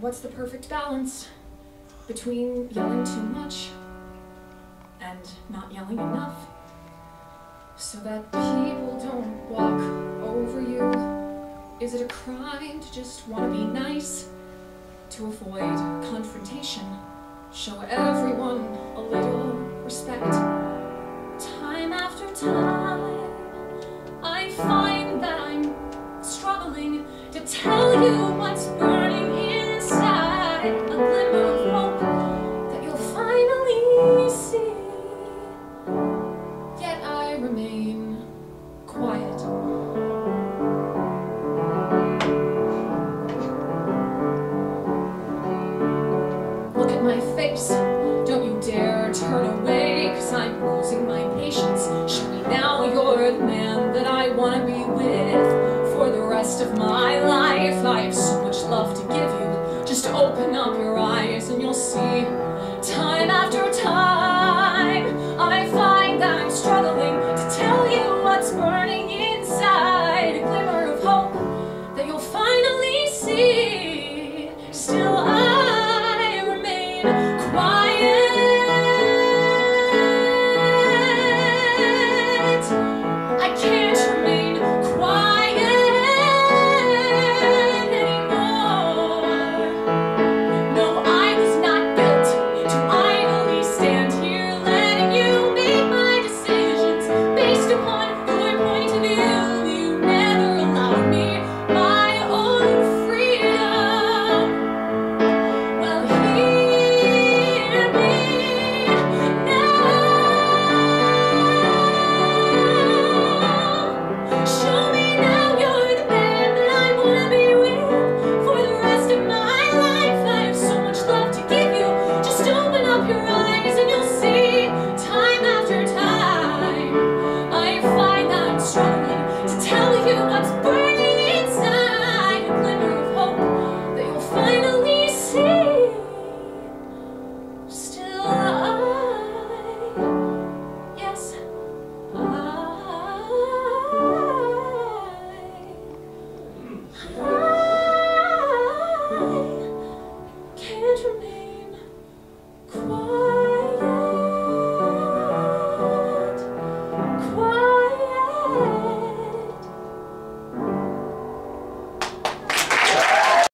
what's the perfect balance between yelling too much and not yelling enough so that people don't walk over you? Is it a crime to just want to be nice, to avoid confrontation, show everyone a little respect? Time after time, I find that I'm struggling to tell you what's sim